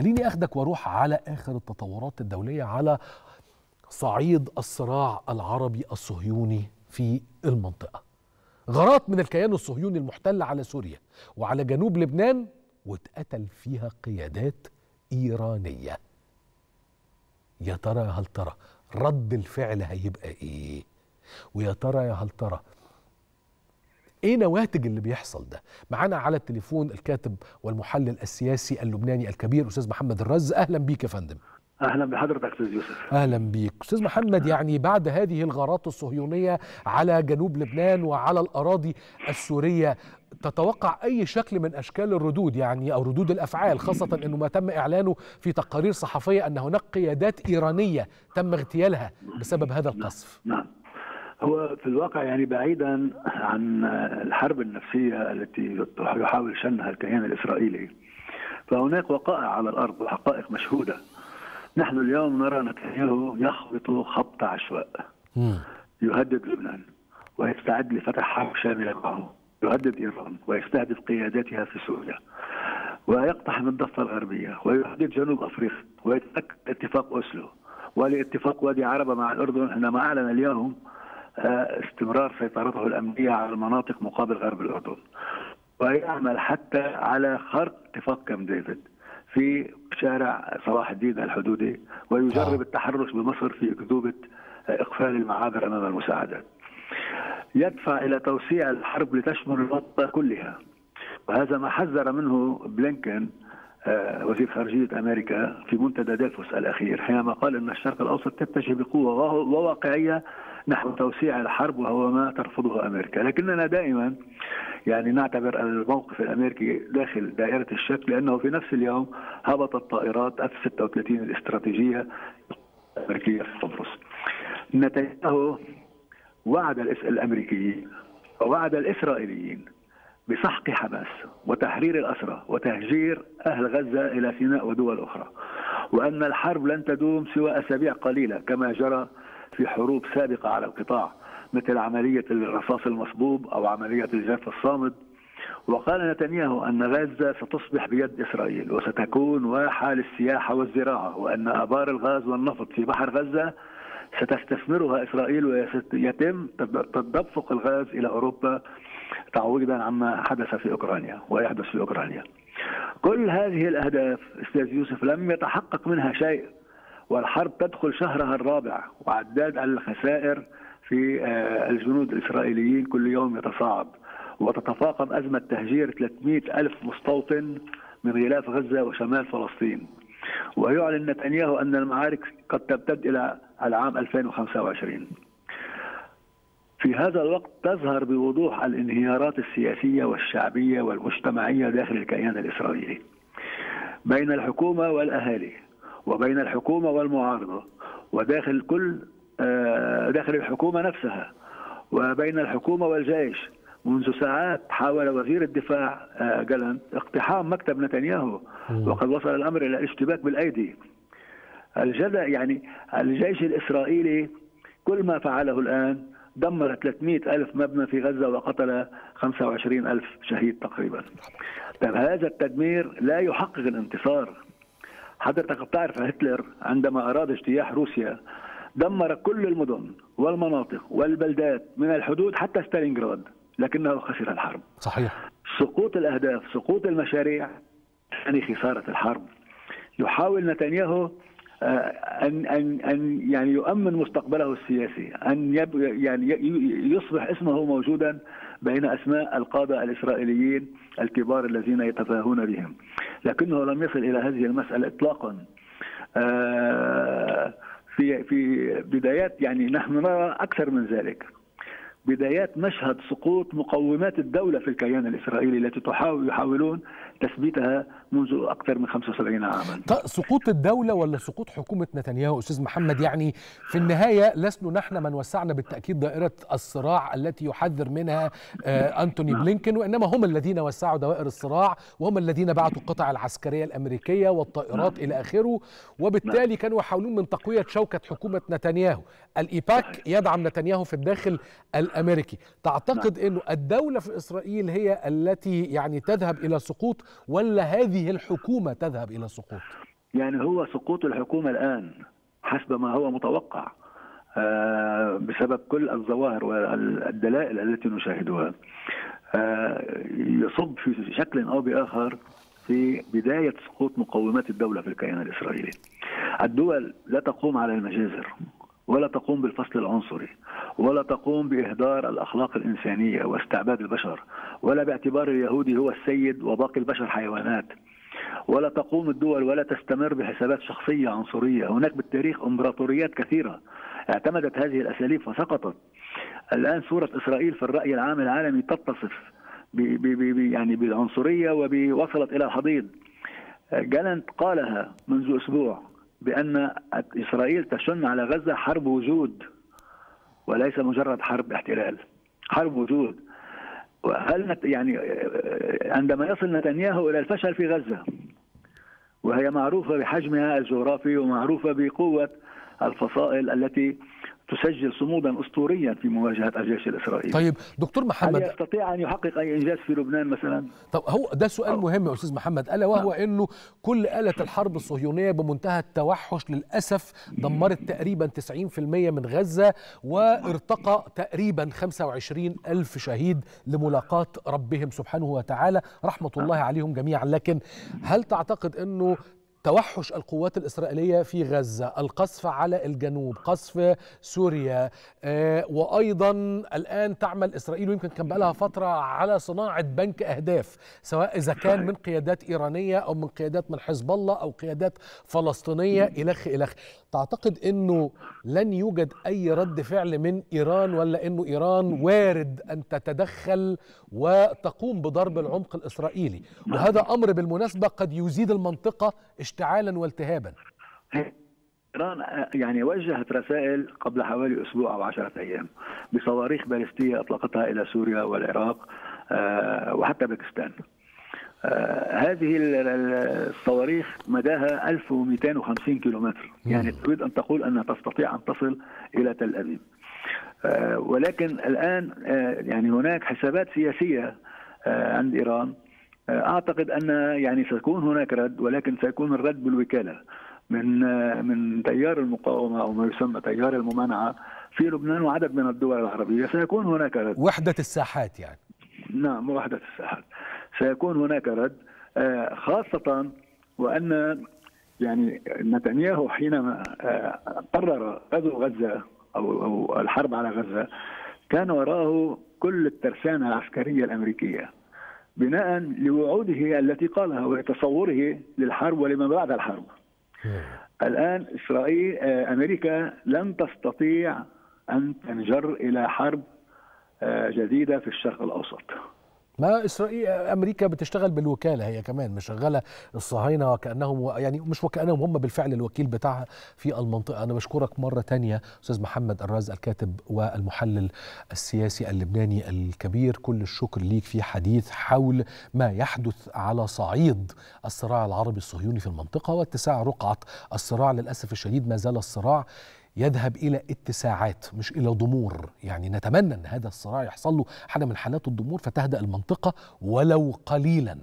خليني أخدك وأروح على آخر التطورات الدولية على صعيد الصراع العربي الصهيوني في المنطقة. غارات من الكيان الصهيوني المحتل على سوريا وعلى جنوب لبنان واتقتل فيها قيادات إيرانية. يا ترى يا هل ترى رد الفعل هيبقى إيه؟ ويا ترى يا هل ترى إيه نواتج اللي بيحصل ده؟ معانا على التليفون الكاتب والمحلل السياسي اللبناني الكبير أستاذ محمد الرز. أهلا بيك يا فندم. أهلا بحضرتك أستاذ يوسف. أهلا بيك. أستاذ محمد يعني بعد هذه الغارات الصهيونية على جنوب لبنان وعلى الأراضي السورية تتوقع أي شكل من أشكال الردود يعني أو ردود الأفعال خاصة إنه ما تم إعلانه في تقارير صحفية أن هناك قيادات إيرانية تم اغتيالها بسبب هذا القصف؟ نعم. هو في الواقع يعني بعيدا عن الحرب النفسية التي يحاول شنها الكيان الإسرائيلي. فهناك وقائع على الأرض وحقائق مشهودة. نحن اليوم نرى نتنياهو يخبط خبط عشواء. يهدد لبنان ويستعد لفتح حرب شاملة معه. يهدد إيران ويستهدف قياداتها في سوريا. ويقتحم الضفة الغربية ويهدد جنوب أفريقيا ويتاكد اتفاق أوسلو. ولاتفاق وادي عربة مع الأردن حينما أعلن اليوم استمرار سيطرته الأمنية على المناطق مقابل غرب الأردن. ويعمل حتى على خرق اتفاق كام ديفيد في شارع صلاح الدين الحدودي ويجرب التحرش بمصر في أكذوبة إقفال المعابر أمام المساعدات. يدفع إلى توسيع الحرب لتشمل المنطقة كلها. وهذا ما حذر منه بلينكن وزير خارجية أمريكا في منتدى ديلفوس الأخير حينما قال أن الشرق الأوسط تتجه بقوة وواقعية نحو توسيع الحرب وهو ما ترفضه أمريكا. لكننا دائما يعني نعتبر الموقف الأمريكي داخل دائرة الشك لأنه في نفس اليوم هبطت طائرات أف 36 الاستراتيجية الأمريكية في قبرص نتنياهو وعد الأمريكيين ووعد الإسرائيليين بسحق حماس وتحرير الأسرى وتهجير أهل غزة إلى سيناء ودول أخرى. وأن الحرب لن تدوم سوى أسابيع قليلة كما جرى في حروب سابقة على القطاع مثل عملية الرصاص المصبوب أو عملية الجرف الصامد وقال نتنياهو أن غزة ستصبح بيد إسرائيل وستكون واحة للسياحة والزراعة وأن أبار الغاز والنفط في بحر غزة ستستثمرها إسرائيل ويتم تدفق الغاز إلى أوروبا تعويضا عما حدث في أوكرانيا ويحدث في أوكرانيا. كل هذه الأهداف أستاذ يوسف لم يتحقق منها شيء والحرب تدخل شهرها الرابع وعداد الخسائر في الجنود الإسرائيليين كل يوم يتصاعد وتتفاقم أزمة تهجير 300 ألف مستوطن من غلاف غزة وشمال فلسطين. ويعلن نتنياهو أن المعارك قد تمتد إلى العام 2025. في هذا الوقت تظهر بوضوح الانهيارات السياسية والشعبية والمجتمعية داخل الكيان الإسرائيلي بين الحكومة والأهالي وبين الحكومة والمعارضة وداخل كل داخل الحكومة نفسها وبين الحكومة والجيش. منذ ساعات حاول وزير الدفاع جالنت اقتحام مكتب نتنياهو وقد وصل الأمر إلى الاشتباك بالأيدي. الجدع يعني الجيش الإسرائيلي كل ما فعله الآن دمر 300 ألف مبنى في غزة وقتل 25 ألف شهيد تقريبا. طيب هذا التدمير لا يحقق الانتصار. حضرتك بتعرف هتلر عندما أراد اجتياح روسيا دمر كل المدن والمناطق والبلدات من الحدود حتى ستالينغراد لكنه خسر الحرب. صحيح. سقوط الأهداف سقوط المشاريع يعني خسارة الحرب. يحاول نتنياهو ان ان أن يعني يؤمن مستقبله السياسي أن يعني يصبح اسمه موجودا بين أسماء القادة الإسرائيليين الكبار الذين يتفاهون بهم. لكنه لم يصل إلى هذه المسألة اطلاقا. في في بدايات يعني نحن نرى أكثر من ذلك. بدايات مشهد سقوط مقومات الدولة في الكيان الإسرائيلي التي تحاول يحاولون تثبيتها منذ أكثر من 75 عاما. سقوط الدولة ولا سقوط حكومة نتنياهو؟ أستاذ محمد يعني في النهاية لسنا نحن من وسعنا بالتأكيد دائرة الصراع التي يحذر منها أنتوني بلينكن وإنما هم الذين وسعوا دوائر الصراع وهم الذين بعثوا القطع العسكرية الأمريكية والطائرات إلى آخره وبالتالي كانوا يحاولون من تقوية شوكة حكومة نتنياهو. الإيباك يدعم نتنياهو في الداخل الأمريكي. تعتقد إنه الدولة في إسرائيل هي التي يعني تذهب إلى السقوط ولا هذه الحكومة تذهب إلى السقوط يعني هو سقوط الحكومة الآن حسب ما هو متوقع آه، بسبب كل الظواهر والدلائل التي نشاهدها. آه، يصب في شكل أو بآخر في بداية سقوط مقومات الدولة في الكيان الإسرائيلي. الدول لا تقوم على المجازر. ولا تقوم بالفصل العنصري ولا تقوم بإهدار الأخلاق الإنسانية واستعباد البشر ولا باعتبار اليهودي هو السيد وباقي البشر حيوانات ولا تقوم الدول ولا تستمر بحسابات شخصية عنصرية. هناك بالتاريخ إمبراطوريات كثيرة اعتمدت هذه الأساليب فسقطت. الآن صوره إسرائيل في الرأي العام العالمي تتصف ب ب يعني بالعنصرية ووصلت إلى الحضيض. جالنت قالها منذ أسبوع. بأن إسرائيل تشن على غزة حرب وجود وليس مجرد حرب احتلال حرب وجود. هل يعني عندما يصل نتنياهو إلى الفشل في غزة وهي معروفة بحجمها الجغرافي ومعروفة بقوة الفصائل التي تسجل صمودا اسطوريا في مواجهة الجيش الإسرائيلي. طيب دكتور محمد هل يستطيع أن يحقق اي إنجاز في لبنان مثلا؟ طب هو ده سؤال مهم يا أستاذ محمد. ألا وهو إنه كل آلة الحرب الصهيونية بمنتهى التوحش للأسف دمرت تقريبا 90% من غزة وارتقى تقريبا 25 ألف شهيد لملاقاه ربهم سبحانه وتعالى. رحمة الله عليهم جميعا. لكن هل تعتقد إنه توحش القوات الإسرائيلية في غزة القصف على الجنوب قصف سوريا. آه وأيضا الآن تعمل إسرائيل ويمكن كان بقالها فترة على صناعة بنك أهداف سواء إذا كان من قيادات إيرانية أو من قيادات من حزب الله أو قيادات فلسطينية إلخ إلخ. تعتقد أنه لن يوجد أي رد فعل من إيران ولا أنه إيران وارد أن تتدخل وتقوم بضرب العمق الإسرائيلي. وهذا أمر بالمناسبة قد يزيد المنطقة اشتعالا والتهابا. إيران يعني وجهت رسائل قبل حوالي أسبوع أو عشرة أيام بصواريخ باليستية أطلقتها إلى سوريا والعراق وحتى باكستان. هذه الصواريخ مداها 1250 كيلومتر. يعني تريد أن تقول أنها تستطيع أن تصل إلى تل أبيب. ولكن الآن يعني هناك حسابات سياسية عند إيران. أعتقد أن يعني سيكون هناك رد ولكن سيكون الرد بالوكالة من من تيار المقاومة أو ما يسمى تيار الممانعة في لبنان وعدد من الدول العربية. سيكون هناك رد. وحدة الساحات يعني. نعم وحدة الساحات. سيكون هناك رد خاصة وأن يعني نتنياهو حينما قرر غزو غزة أو أو الحرب على غزة كان وراءه كل الترسانة العسكرية الأمريكية بناء لوعوده التي قالها ولتصوره للحرب ولما بعد الحرب. الآن إسرائيل أمريكا لن تستطيع أن تنجر إلى حرب جديدة في الشرق الأوسط. ما إسرائيل أمريكا بتشتغل بالوكالة هي كمان مشغلة الصهاينة وكأنهم يعني مش وكأنهم هم بالفعل الوكيل بتاعها في المنطقة. أنا بشكرك مرة تانية أستاذ محمد الراز الكاتب والمحلل السياسي اللبناني الكبير. كل الشكر ليك في حديث حول ما يحدث على صعيد الصراع العربي الصهيوني في المنطقة واتساع رقعة الصراع للأسف الشديد. ما زال الصراع يذهب إلى اتساعات مش إلى ضمور. يعني نتمنى إن هذا الصراع يحصل له حاله من حالات الضمور فتهدأ المنطقة ولو قليلا.